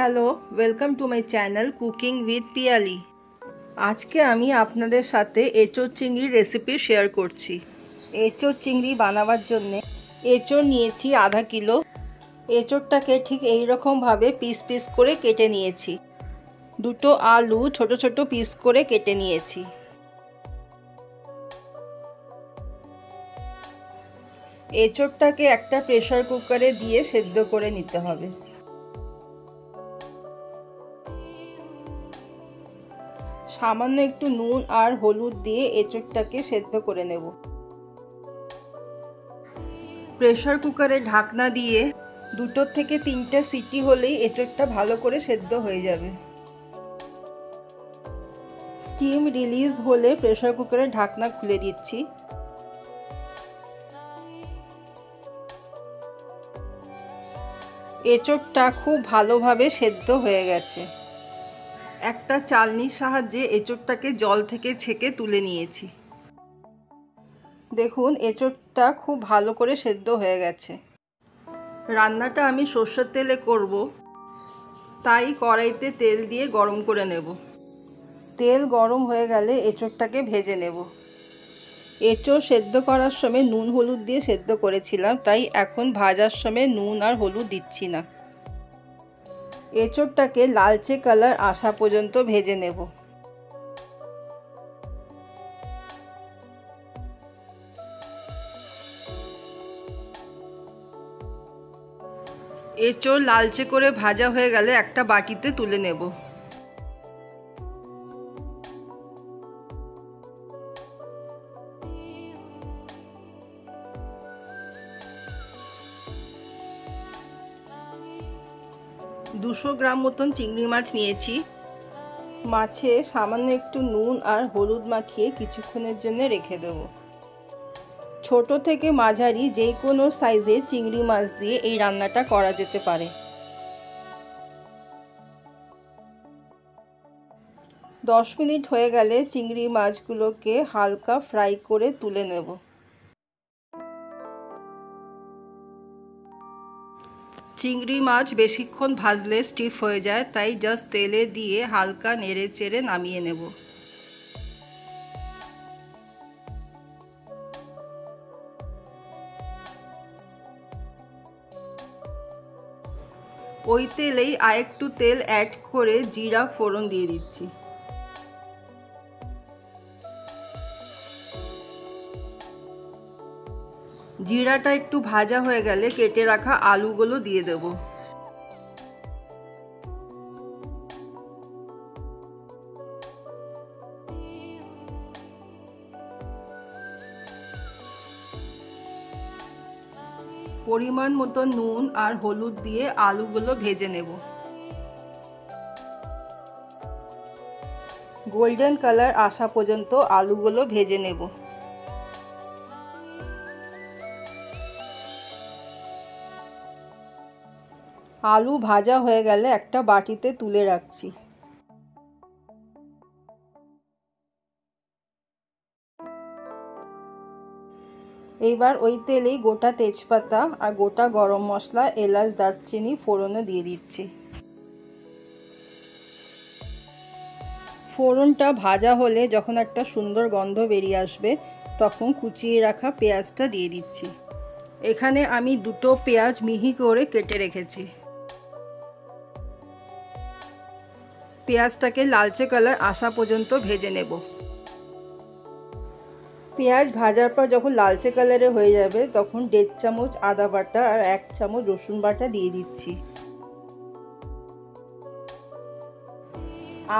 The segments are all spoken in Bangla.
Hello welcome to my channel cooking with Piyali আজকে আমি আপনাদের সাথে এঁচোড় চিংড়ির রেসিপি শেয়ার করছি। এঁচোড় চিংড়ি বানাবার জন্যে এঁচোড় নিয়েছি আধা কিলো। এঁচোড়টাকে ঠিক এই রকমভাবে পিস পিস করে কেটে নিয়েছি। দুটো আলু ছোট ছোট পিস করে কেটে নিয়েছি। এঁচোড়টাকে একটা প্রেশার কুকারে দিয়ে সেদ্ধ করে নিতে হবে। সামান্য একটু নুন আর হলুদ দিয়ে এঁচোড়টাকে সেদ্ধ করে নেব। প্রেশার কুকারে ঢাকনা দিয়ে দুটো থেকে তিনটে সিটি হলেই এঁচোড়টা ভালো করে সেদ্ধ হয়ে যাবে। স্টিম রিলিজ হলে প্রেশার কুকারের ঢাকনা খুলে দিচ্ছি। এঁচোড়টা খুব ভালোভাবে সেদ্ধ হয়ে গেছে। একটা চালনির সাহায্যে এঁচোড়টাকে জল থেকে ছেঁকে তুলে নিয়েছি। দেখুন, এঁচোড়টা খুব ভালো করে সেদ্ধ হয়ে গেছে। রান্নাটা আমি সর্ষের তেলে করব। তাই কড়াইতে তেল দিয়ে গরম করে নেব। তেল গরম হয়ে গেলে এঁচোড়টাকে ভেজে নেব। এঁচোড় সেদ্ধ করার সময় নুন, হলুদ দিয়ে সেদ্ধ করেছিলাম, তাই এখন ভাজার সময় নুন আর হলুদ দিচ্ছি না। এঁচোড়টাকে লালচে কালার আসা পর্যন্ত ভেজে নেব। এঁচোড় লালচে করে ভাজা হয়ে গেলে একটা বাটিতে তুলে নেব। দুশো গ্রাম মতন চিংড়ি মাছ নিয়েছি। মাছে সামান্য একটু নুন আর হলুদ মাখিয়ে কিছুক্ষণের জন্য রেখে দেব। ছোট থেকে মাঝারি যে কোনো সাইজের চিংড়ি মাছ দিয়ে এই রান্নাটা করা যেতে পারে। দশ মিনিট হয়ে গেলে চিংড়ি মাছগুলোকে হালকা ফ্রাই করে তুলে নেব। চিংড়ি মাছ বেশিক্ষণ ভাজলে স্টিফ হয়ে যায়, তাই জাস্ট তেলে দিয়ে হালকা নেড়ে চেড়ে নামিয়ে নেব। ওই তেলেই আরেকটু তেল অ্যাড করে জিরা ফোড়ন দিয়ে দিচ্ছি। জিরাটা একটু ভাজা হয়ে গেলে কেটে রাখা আলুগুলো দিয়ে দেব। পরিমাণ মতো নুন আর হলুদ দিয়ে আলুগুলো ভেজে নেব। গোল্ডেন কালার আসা পর্যন্ত আলুগুলো ভেজে নেব। আলু ভাজা হয়ে গেলে একটা বাটিতে তুলে রাখছি। এইবার ওই তেলেই গোটা তেজপাতা আর গোটা গরম মশলা, এলাচ, দারচিনি ফোড়নে দিয়ে দিচ্ছি। ফোড়নটা ভাজা হলে যখন একটা সুন্দর গন্ধ বেরিয়ে আসবে, তখন কুচিয়ে রাখা পেঁয়াজটা দিয়ে দিচ্ছি। এখানে আমি দুটো পেঁয়াজ মিহি করে কেটে রেখেছি। পেঁয়াজটাকে লালচে কালার আসা পর্যন্ত ভেজে নেব। পেঁয়াজ ভাজার পর যখন লালচে কালারে হয়ে যাবে, তখন দেড় চামচ আদা বাটা আর এক চামচ রসুন বাটা দিয়ে দিচ্ছি।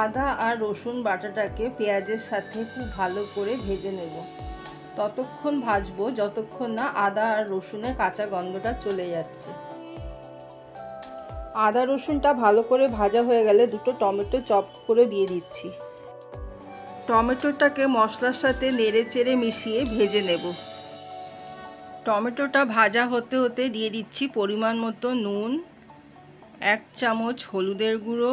আদা আর রসুন বাটাটাকে পেঁয়াজের সাথে খুব ভালো করে ভেজে নেব। ততক্ষণ ভাজবো, যতক্ষণ না আদা আর রসুনের কাঁচা গন্ধটা চলে যাচ্ছে। আদা রসুনটা ভালো করে ভাজা হয়ে গেলে দুটো টমেটো চপ করে দিয়ে দিচ্ছি। টমেটোটাকে মশলার সাথে নেড়ে চেড়ে মিশিয়ে ভেজে নেব। টমেটোটা ভাজা হতে হতে দিয়ে দিচ্ছি পরিমাণ মতো নুন, এক চামচ হলুদের গুঁড়ো,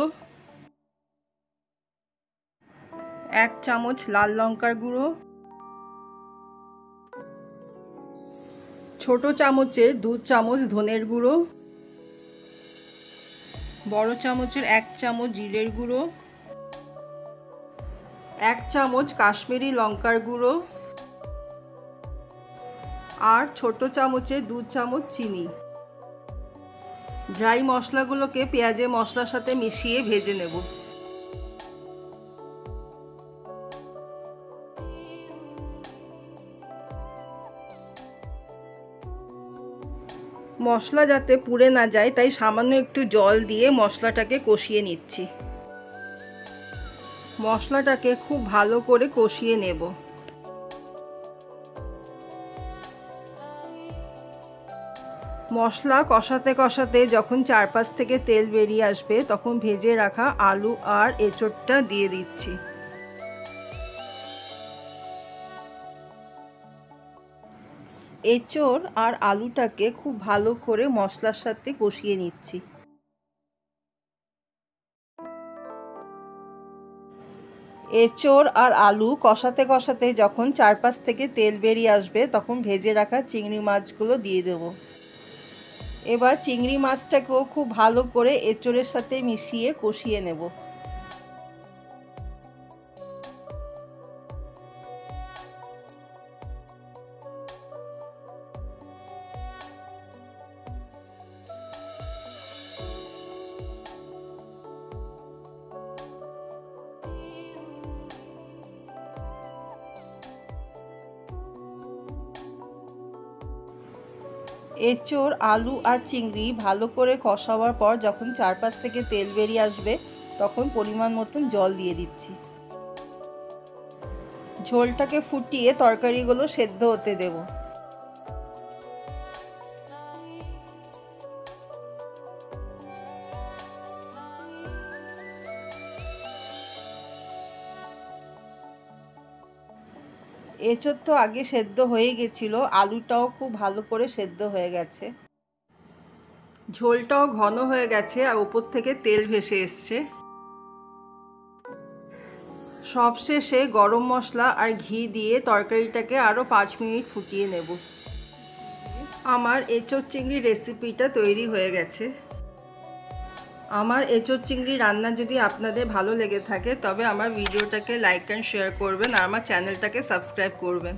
এক চামচ লাল লঙ্কার গুঁড়ো, ছোট চামচে দু চামচ ধনের গুঁড়ো বড় চামচের এক চামচ জিরের গুঁড়ো, এক চামচ কাশ্মীরি লঙ্কার গুঁড়ো আর ছোট চামচে দু চামচ চিনি। ড্রাই মশলাগুলোকে পেঁয়াজে মশলার সাথে মিশিয়ে ভেজে নেব। মশলা যাতে পুড়ে না যায়, তাই সামান্য একটু জল দিয়ে মশলাটাকে কষিয়ে নিচ্ছি। মশলাটাকে খুব ভালো করে কষিয়ে নেব। মশলা কষাতে কষাতে যখন চারপাশ থেকে তেল বেরিয়ে আসবে, তখন ভেজে রাখা আলু আর এঁচড়টা দিয়ে দিচ্ছি। এঁচড় আর আলুটাকে খুব ভালো করে মশলার সাথে কষিয়ে নিচ্ছি। এঁচড় আর আলু কষাতে কষাতে যখন চারপাশ থেকে তেল বেরিয়ে আসবে, তখন ভেজে রাখা চিংড়ি মাছগুলো দিয়ে দেব। এবার চিংড়ি মাছটাকেও খুব ভালো করে এঁচড়ের সাথে মিশিয়ে কষিয়ে নেব। এঁচড়, আলু আর চিংড়ি ভালো করে কষাবার পর যখন চারপাশ থেকে তেল বেরিয়ে আসবে, তখন পরিমাণ মতন জল দিয়ে দিচ্ছি। ঝোলটাকে ফুটিয়ে তরকারিগুলো সেদ্ধ হতে দেব। এঁচড় তো আগে সেদ্ধ হয়ে গেছিল, আলুটাও খুব ভালো করে সেদ্ধ হয়ে গেছে। ঝোলটাও ঘন হয়ে গেছে আর ওপর থেকে তেল ভেসে এসছে। সবশেষে গরম মশলা আর ঘি দিয়ে তরকারিটাকে আরও পাঁচ মিনিট ফুটিয়ে নেব। আমার এঁচড় চিংড়ি রেসিপিটা তৈরি হয়ে গেছে। আমার এঁচোর চিংড়ি রান্না যদি আপনাদের ভালো লেগে থাকে, তবে আমার ভিডিওটাকে লাইক অ্যান্ড শেয়ার করবেন আর আমার চ্যানেলটাকে সাবস্ক্রাইব করবেন।